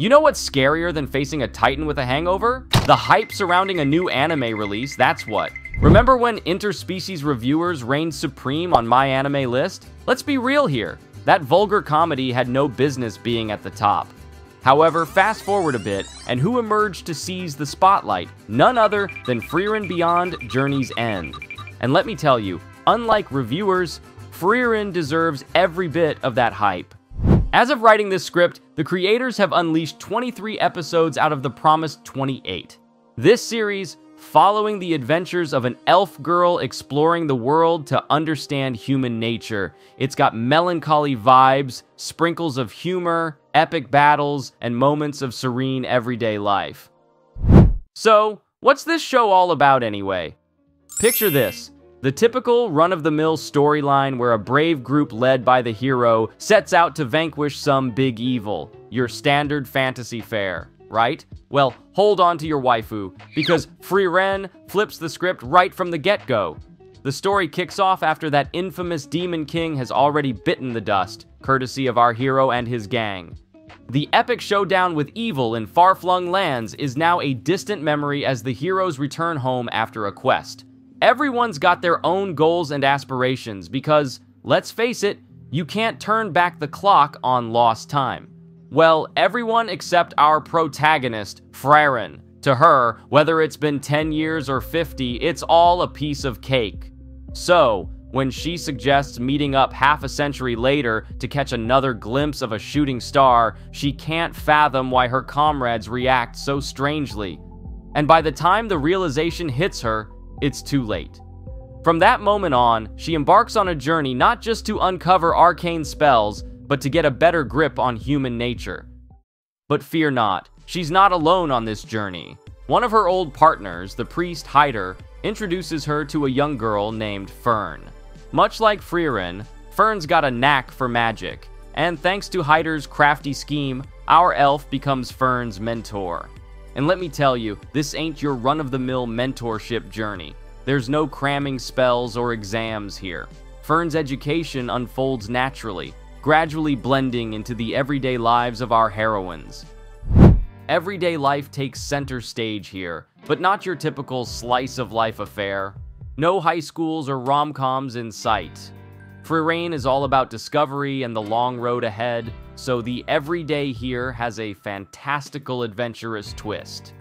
You know what's scarier than facing a titan with a hangover? The hype surrounding a new anime release, that's what. Remember when interspecies reviewers reigned supreme on my anime list? Let's be real here. That vulgar comedy had no business being at the top. However, fast forward a bit, and who emerged to seize the spotlight? None other than Frieren Beyond Journey's End. And let me tell you, unlike reviewers, Frieren deserves every bit of that hype. As of writing this script, the creators have unleashed 23 episodes out of the promised 28. This series, following the adventures of an elf girl exploring the world to understand human nature. It's got melancholy vibes, sprinkles of humor, epic battles, and moments of serene everyday life. So, what's this show all about anyway? Picture this the typical run of the mill storyline where a brave group led by the hero sets out to vanquish some big evil. Your standard fantasy fare, right? Well, hold on to your waifu, because Frieren flips the script right from the get go. The story kicks off after that infamous Demon King has already bitten the dust, courtesy of our hero and his gang. The epic showdown with evil in far flung lands is now a distant memory as the heroes return home after a quest. Everyone's got their own goals and aspirations because, let's face it, you can't turn back the clock on lost time. Well, everyone except our protagonist, Frieren. To her, whether it's been 10 years or 50, it's all a piece of cake. So, when she suggests meeting up half a century later to catch another glimpse of a shooting star, she can't fathom why her comrades react so strangely. And by the time the realization hits her, it's too late. From that moment on, she embarks on a journey not just to uncover arcane spells, but to get a better grip on human nature. But fear not, she's not alone on this journey. One of her old partners, the priest Heiter, introduces her to a young girl named Fern. Much like Frieren, Fern's got a knack for magic, and thanks to Heiter's crafty scheme, our elf becomes Fern's mentor. And let me tell you, this ain't your run of the mill mentorship journey. There's no cramming spells or exams here. Fern's education unfolds naturally, gradually blending into the everyday lives of our heroines. Everyday life takes center stage here, but not your typical slice of life affair. No high schools or rom-coms in sight. Frieren is all about discovery and the long road ahead, so the everyday here has a fantastical adventurous twist.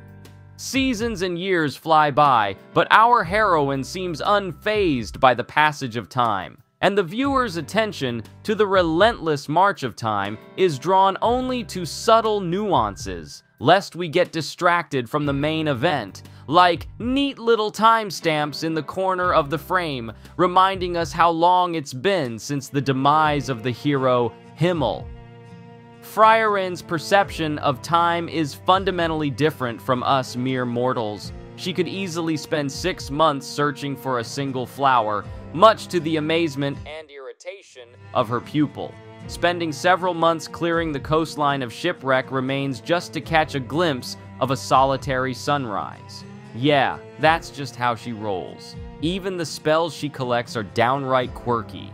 Seasons and years fly by, but our heroine seems unfazed by the passage of time, and the viewer's attention to the relentless march of time is drawn only to subtle nuances, lest we get distracted from the main event, like neat little timestamps in the corner of the frame, reminding us how long it's been since the demise of the hero Himmel. Frieren's perception of time is fundamentally different from us mere mortals. She could easily spend six months searching for a single flower, much to the amazement and irritation of her pupil. Spending several months clearing the coastline of shipwreck remains just to catch a glimpse of a solitary sunrise. Yeah, that's just how she rolls. Even the spells she collects are downright quirky.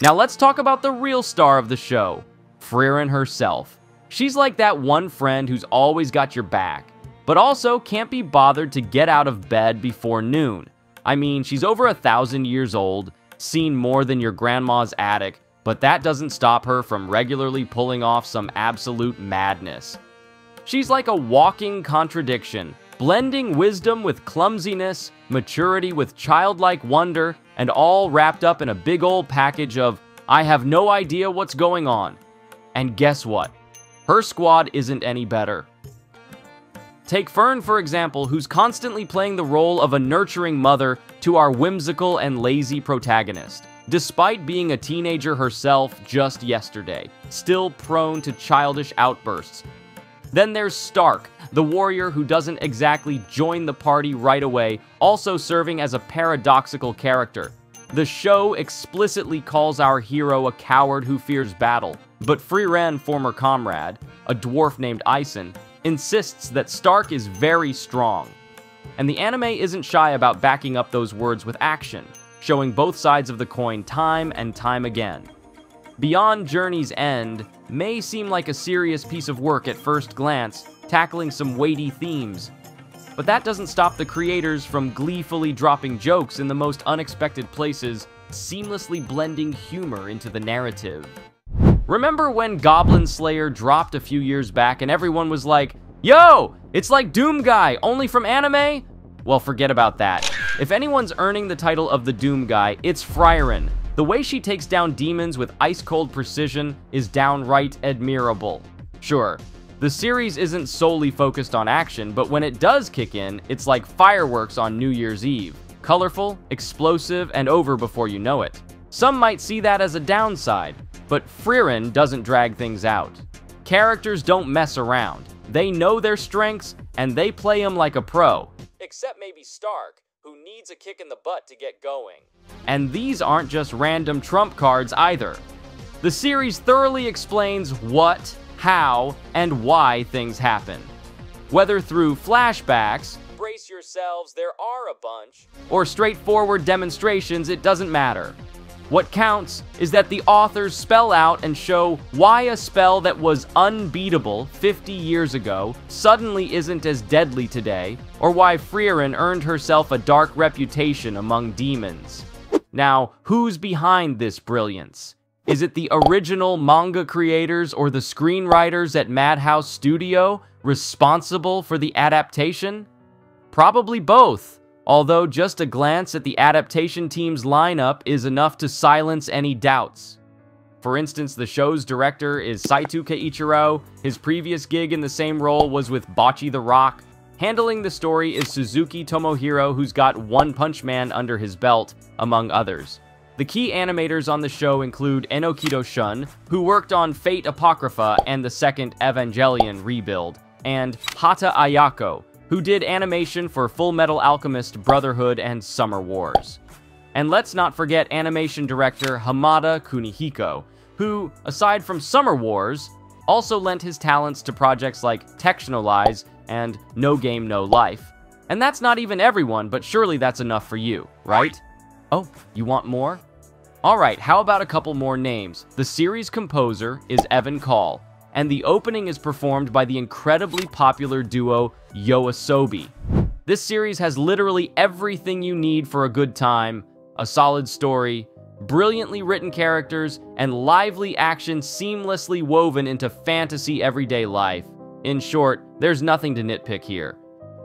Now let's talk about the real star of the show, Frieren herself. She's like that one friend who's always got your back, but also can't be bothered to get out of bed before noon. I mean, she's over a thousand years old, seen more than your grandma's attic, but that doesn't stop her from regularly pulling off some absolute madness. She's like a walking contradiction, blending wisdom with clumsiness, maturity with childlike wonder, and all wrapped up in a big old package of, I have no idea what's going on. And guess what? Her squad isn't any better. Take Fern, for example, who's constantly playing the role of a nurturing mother to our whimsical and lazy protagonist. Despite being a teenager herself just yesterday, still prone to childish outbursts. Then there's Stark, the warrior who doesn't exactly join the party right away, also serving as a paradoxical character. The show explicitly calls our hero a coward who fears battle, but Frieren, former comrade, a dwarf named Eisen, insists that Stark is very strong. And the anime isn't shy about backing up those words with action, showing both sides of the coin time and time again. Beyond Journey's End may seem like a serious piece of work at first glance, tackling some weighty themes. But that doesn't stop the creators from gleefully dropping jokes in the most unexpected places, seamlessly blending humor into the narrative. Remember when Goblin Slayer dropped a few years back and everyone was like, Yo, it's like Doom Guy, only from anime? Well, forget about that. If anyone's earning the title of the Doom Guy, it's Frieren. The way she takes down demons with ice-cold precision is downright admirable. Sure, the series isn't solely focused on action, but when it does kick in, it's like fireworks on New Year's Eve. Colorful, explosive, and over before you know it. Some might see that as a downside, but Frieren doesn't drag things out. Characters don't mess around. They know their strengths, and they play them like a pro. Except maybe Stark, who needs a kick in the butt to get going. And these aren't just random trump cards either. The series thoroughly explains what, how, and why things happen. Whether through flashbacks, brace yourselves, there are a bunch, or straightforward demonstrations, it doesn't matter. What counts is that the authors spell out and show why a spell that was unbeatable 50 years ago suddenly isn't as deadly today, or why Frieren earned herself a dark reputation among demons. Now, who's behind this brilliance? Is it the original manga creators or the screenwriters at Madhouse Studio responsible for the adaptation? Probably both. Although just a glance at the adaptation team's lineup is enough to silence any doubts. For instance, the show's director is Saito Keiichiro, his previous gig in the same role was with Bocchi the Rock, handling the story is Suzuki Tomohiro who's got One Punch Man under his belt, among others. The key animators on the show include Enokido Shun, who worked on Fate Apocrypha and the second Evangelion rebuild, and Hata Ayako, who did animation for Full Metal Alchemist Brotherhood and Summer Wars. And let's not forget animation director Hamada Kunihiko, who, aside from Summer Wars, also lent his talents to projects like Texhnolyze and No Game No Life. And that's not even everyone, but surely that's enough for you, right? Oh, you want more? Alright, how about a couple more names? The series composer is Evan Call, and the opening is performed by the incredibly popular duo Yoasobi. This series has literally everything you need for a good time, a solid story, brilliantly written characters, and lively action seamlessly woven into fantasy everyday life. In short, there's nothing to nitpick here.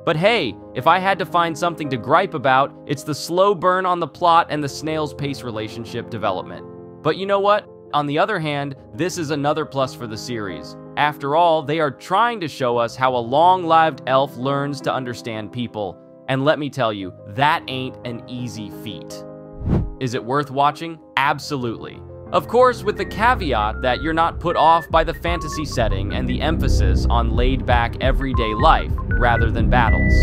But hey, if I had to find something to gripe about, it's the slow burn on the plot and the snail's pace relationship development. But you know what? On the other hand, this is another plus for the series. After all, they are trying to show us how a long-lived elf learns to understand people. And let me tell you, that ain't an easy feat. Is it worth watching? Absolutely. Of course, with the caveat that you're not put off by the fantasy setting and the emphasis on laid-back everyday life rather than battles.